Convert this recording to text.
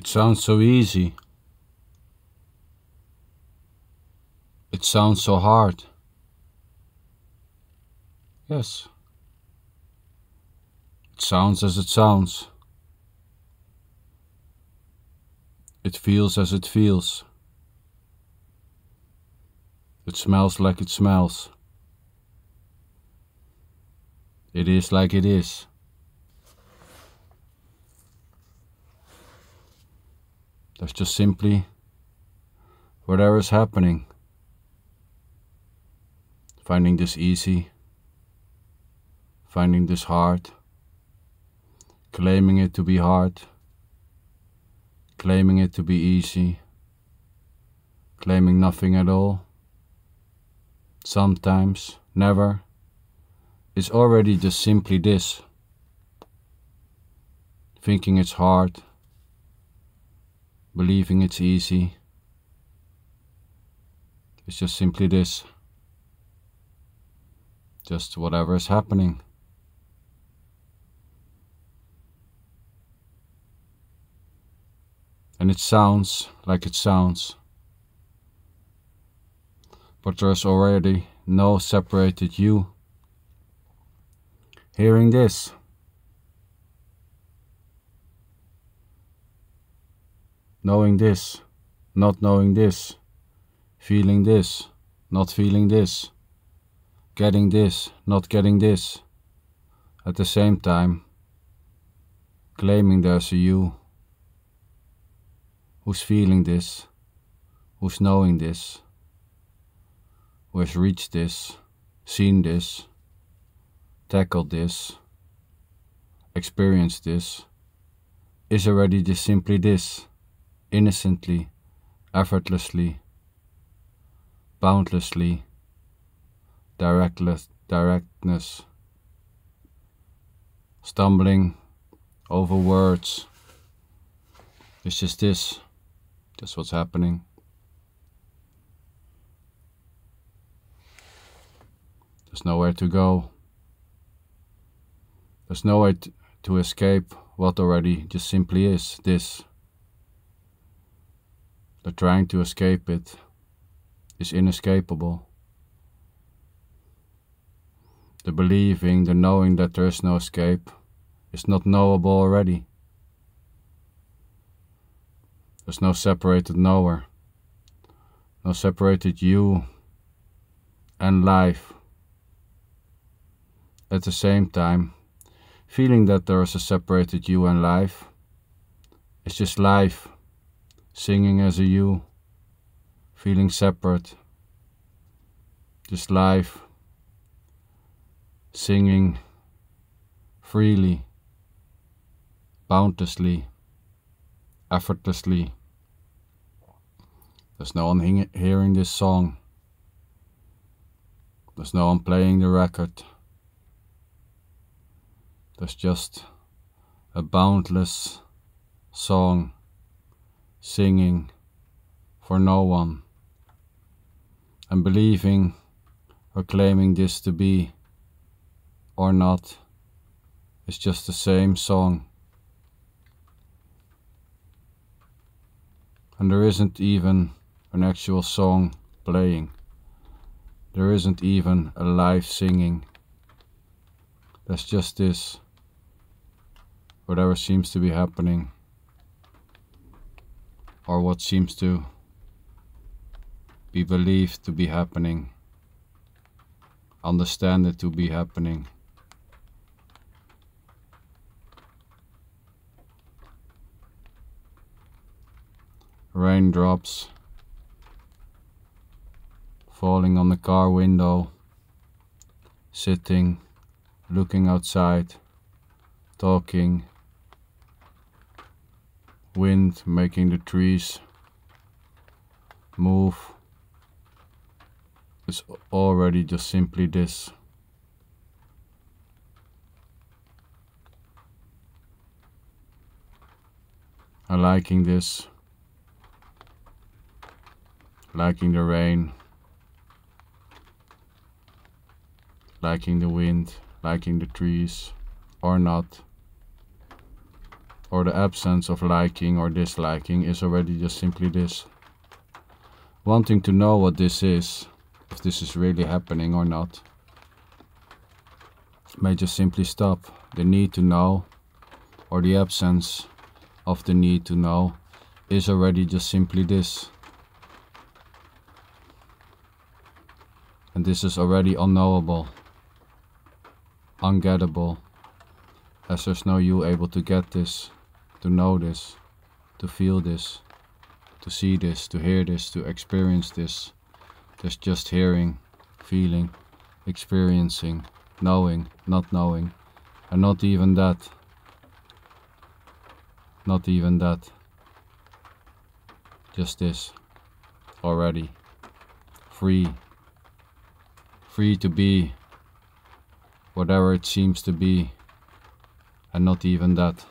It sounds so easy. It sounds so hard. Yes. It sounds as it sounds. It feels as it feels. It smells like it smells. It is like it is. That's just simply whatever is happening. Finding this easy, finding this hard, claiming it to be hard, claiming it to be easy, claiming nothing at all. Sometimes, never, is already just simply this. Thinking it's hard, believing it's easy, it's just simply this. Just whatever is happening. And it sounds like it sounds but there's already no separated you. Hearing this, knowing this, not knowing this, feeling this, not feeling this, getting this, not getting this, at the same time, claiming there's a you who's feeling this, who's knowing this who has reached this, seen this, tackled this, experienced this, is already just simply this, innocently, effortlessly, boundlessly, directless, directness, stumbling over words. It's just this. That's what's happening. There's nowhere to go. There's nowhere to escape what already just simply is this. The trying to escape it is inescapable. The believing, the knowing that there is no escape is not knowable already. There's no separated knower, no separated you and life at the same time, feeling that there is a separated you and life. It's just life, singing as a you, feeling separate. Just life, singing freely, bounteously, effortlessly. There's no one hearing this song. There's no one playing the record. There's just a boundless song singing for no one and believing or claiming this to be or not is just the same song. And there isn't even an actual song playing. There isn't even a live singing. That's just this whatever seems to be happening or what seems to be believed to be happening understand it to be happening. Raindrops falling on the car window sitting looking outside talking wind making the trees move. Is already just simply this. I liking this, liking the rain, liking the wind, liking the trees, or not. Or the absence of liking or disliking is already just simply this. Wanting to know what this is, if this is really happening or not, may just simply stop. The need to know or the absence of the need to know is already just simply this. And this is already unknowable, ungettable, as there's no you able to get this, to know this, to feel this, to see this, to hear this, to experience this. There's just hearing, feeling, experiencing, knowing, not knowing, and not even that. Not even that. Just this. Already. Free. Free to be whatever it seems to be, and not even that.